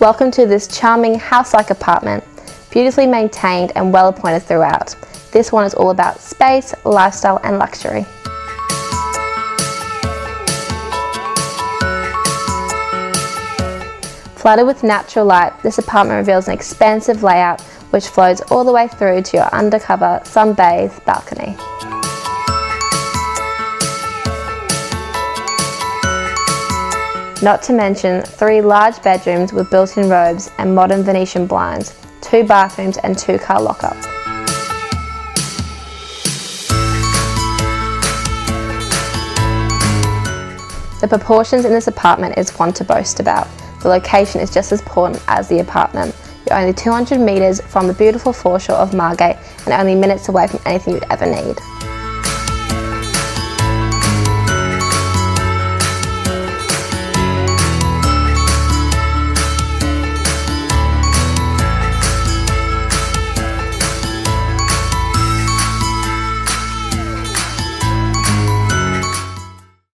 Welcome to this charming house-like apartment, beautifully maintained and well appointed throughout. This one is all about space, lifestyle and luxury. Flooded with natural light, this apartment reveals an expansive layout which flows all the way through to your undercover sunbathed balcony. Not to mention three large bedrooms with built-in robes and modern Venetian blinds, two bathrooms and two car lockup. The proportions in this apartment is one to boast about. The location is just as important as the apartment. You're only 200 metres from the beautiful foreshore of Margate and only minutes away from anything you'd ever need.